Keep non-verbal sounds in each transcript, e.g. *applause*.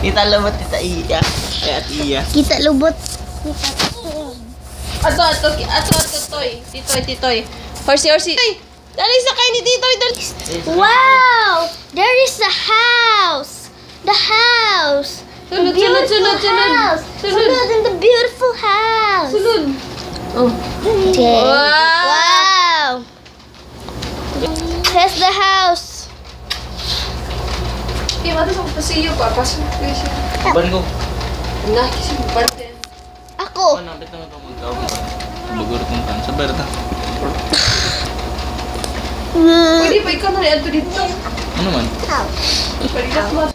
kita lembut kita iya. Kita lobot kita Ato, ato, ato, ato, toy. Titoy, titoy. Horsey, horsey. Toy, dali sakay ni titoy, dali. Wow! There is the house. The house. The Sunod, sunod, beautiful sunod, sunod. house. Sunod. Sunod in the beautiful house. Sunod. Oh. Okay. Wow. Wow. Here's the house. Okay, mati sa pasiyo pa. Pasok ko siya. Ban ko. Nah, kasi parte. Ako. Ano, bit naman ito Bagur kong kan. Sabar ta. Pwede pa ikaw na rin ato dito. Ano man? Pwede ka mo.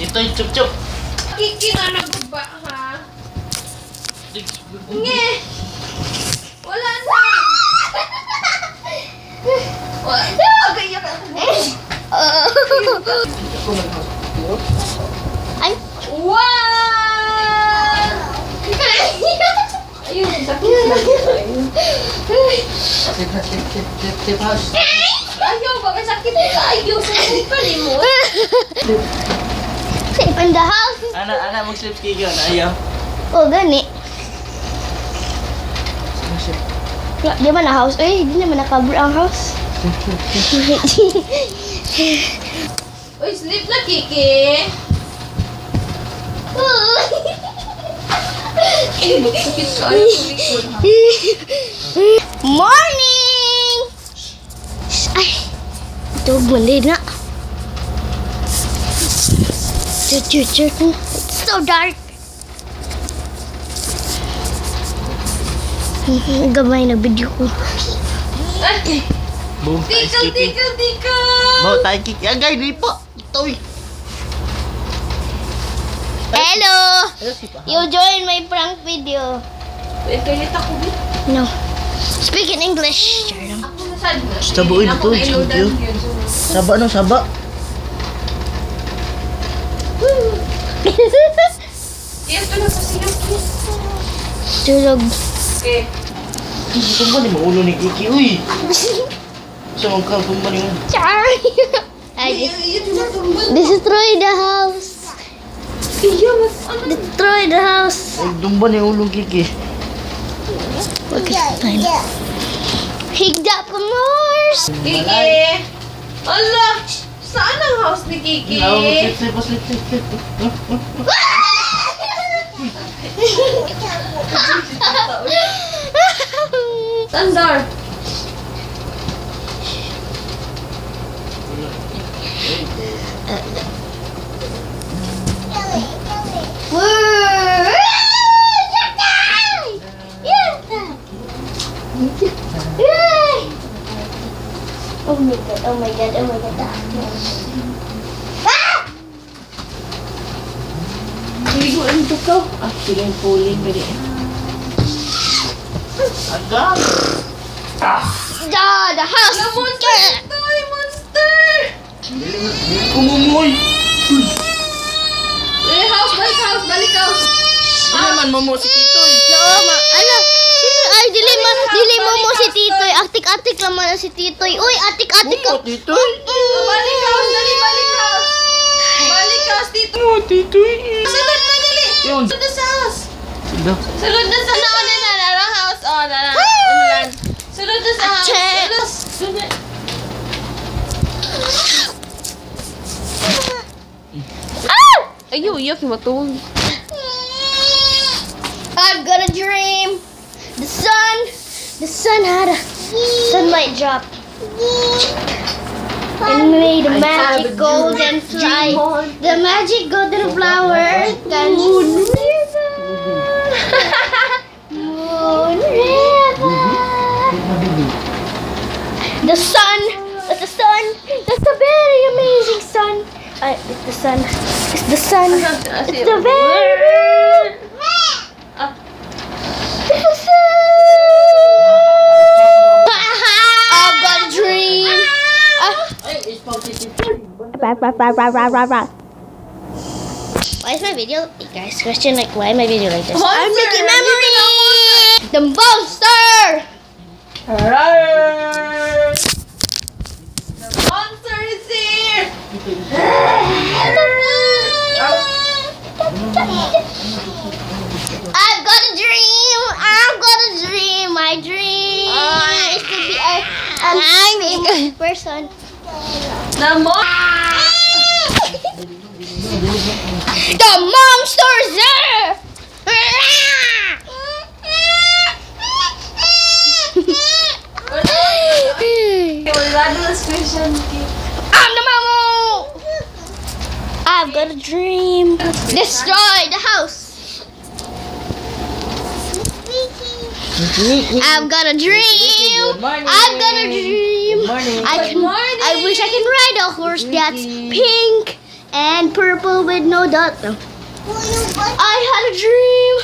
Ito yung chup-chup. Kiki na nagba, ha? Nge! Wala na! Wala. Okay, yak *laughs* ako. Ayo, bawa sakit ayo sakit sakit ayo oh gani dia mana house? eh dia mana kabur ang house? Oi, sleep lah, Kiki. *laughs* Morning! Ay, ito bundi na. It's so dark. Gamay na video ko. Bow tie kick. Bow tie kick. Agay, di po. Ito eh. Hello! You join my prank video. Eh, Galit ako. No. Speak in English. Ako nasad na. Sabuin to. Video. Saba no, saba. Yes, tulog ko sila. Tulog. Okay. Gusto ba ni maulo ni Kiki? Uy! *laughs* Gusto mong ka, tumbali mo. Sorry! Destroy the house. Iya, mas ano? Destroy the house. Ay, tumba ni ulo Kiki. Look at time. Higda pa Mars. Kiki! Ala! Saan ang house ni Kiki? Ilaw, slip, slip, slip, slip, slip. Sandar! Oh my god, oh my god, oh my god. Ah! Liguan to ka. Ah, sige, puling ba di? Agad! Ah, the house. La monster! Toy monster! Kumumoy! Eh, house, balik house, balik house! Hindi naman momo si Tito eh. Oo, ma. Ano? Sino? Ay, dili ma, dili mo mo si Titoy. Atik-atik lang man si Titoy. Uy, atik-atik ka. Momo, Tito? Oh, balik house, dali, balik house! Balik house dito! Momo, Tito eh. Sunod na, dali! Yun. Sunod na sa house! Sino? Sunod na sa naon na na na house. Oh, na na. Ulan. Sunod na sa house. Ache. Sunod. Sunod. Ah! Ayaw, iyak yung. I've got a dream. The sun, the sun had a sunlight drop. And made a magic golden fly. The magic golden flower. can- Moon River. Moon River. The sun. That's the sun. That's the very amazing sun. Uh, it's the sun. It's the sun. It's the very Why is my video, you guys question like why my video like this? Monster! I'm making Nandito memory. na monster! The monster. The monster is here! I've got a dream. I've got a dream. My dream uh, is to be a, a person. The monster! The monster's there. I'm the mamo. I've got a dream. Destroy the house. I've got a dream. I've got a dream. I can. I wish I can ride a horse that's pink and purple with no dot. though. I had a dream.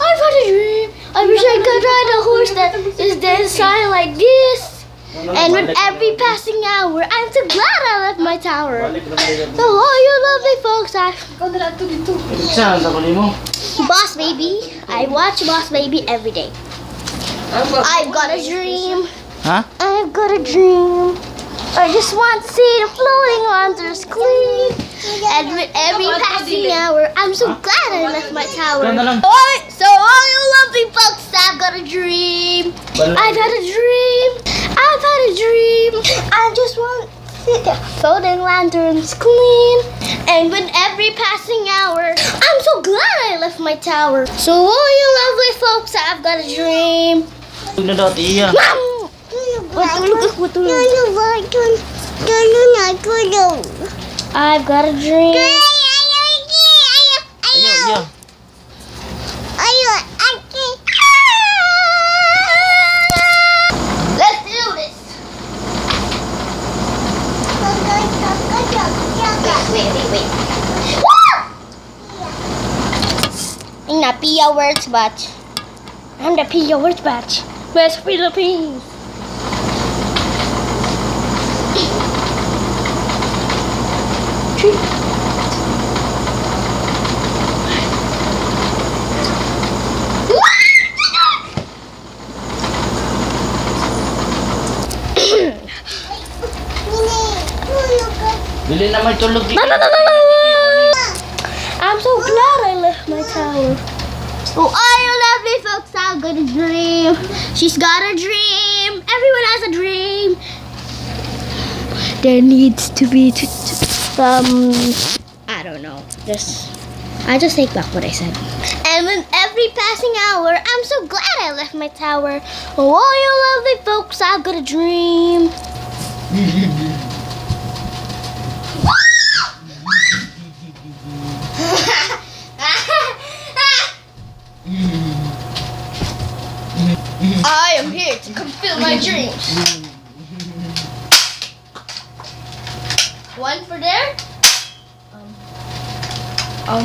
I've had a dream. I wish I could ride a horse that is designed like this. And with every passing hour, I'm so glad I left my tower. So all you lovely folks, I Ikaw na lang ito dito. Saan sa kunin mo? Boss Baby. I watch Boss Baby every day. I've got a dream. Ha? I've got a dream. I just want to see the floating lanterns clean. And with every passing hour, I'm so glad I left my tower. Ikaw na lang. Alright, so all you lovely folks, I've got a dream. I've had a dream. I've had a dream. I just want to see the floating lanterns clean. And with every passing hour, I'm so glad I left my tower. So all you lovely folks, I've got a dream. Huwag na dati iya. Mom! Matulog ako, matulog. I've got a dream. Ayaw, iya. Let's do this. Wait, wait, wait. I'm the Pia Words Batch. I'm the Pia Words Batch. West Philippines. Dili na may tulog di. I'm so glad I left my tower. Oh, are you lovely folks? I've got a dream. She's got a dream. Everyone has a dream. There needs to be t- um, I don't know. Just, I just take back what I said. And with every passing hour, I'm so glad I left my tower. Oh, all you lovely folks, I've got a dream. *laughs* I am here to fulfill my dreams. One for there. Um. Um.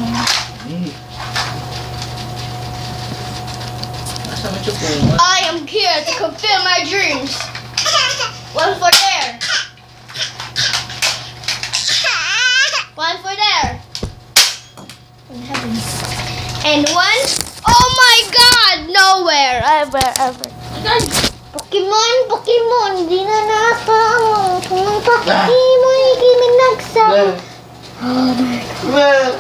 Nasa mo chukong? I am here to fulfill my dreams. One for there. One for there. In heaven. And one. Oh my God! Nowhere, ever, ever. Pokemon, Pokemon, di na nakamo. Kung Pokemon, ah. hindi minagsaw. Well,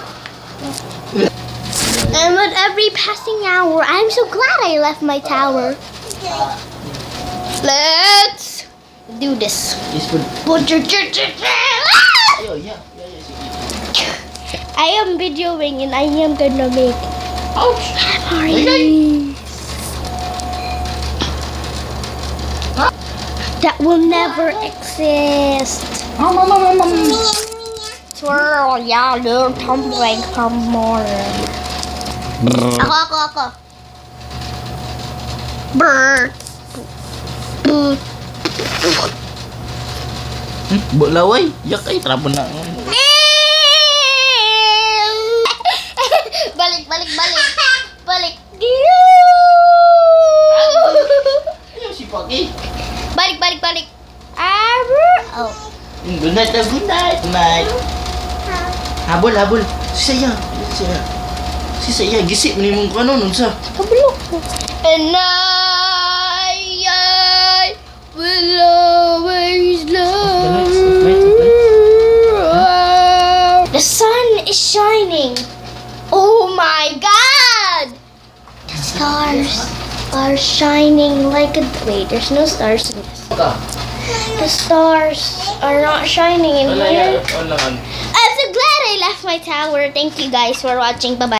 And with every passing hour, I'm so glad I left my tower. Let's do this. I am videoing and I am gonna make Ouch! memories that will never exist. Swirl, yeah, little tumbling some more. Ako, ako, ako. Brr. Brr. Hmm, Bulaway. Yak ay trapo na. *laughs* balik, balik, balik. Balik. Ayaw si Paki. Balik, balik, balik. Brr. Oh. Good night, good night. Good night. Habol, habol. Si Saya. Si Saya. Si Saya. Gisip mo mong kanon. Nun sa. Kabulok. And I, I will always are shining like a. Wait, there's no stars in this. The stars are not shining in here. yan. Wala yan. I'm so glad I left my tower. Thank you guys for watching. Bye bye.